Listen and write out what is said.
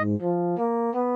うん。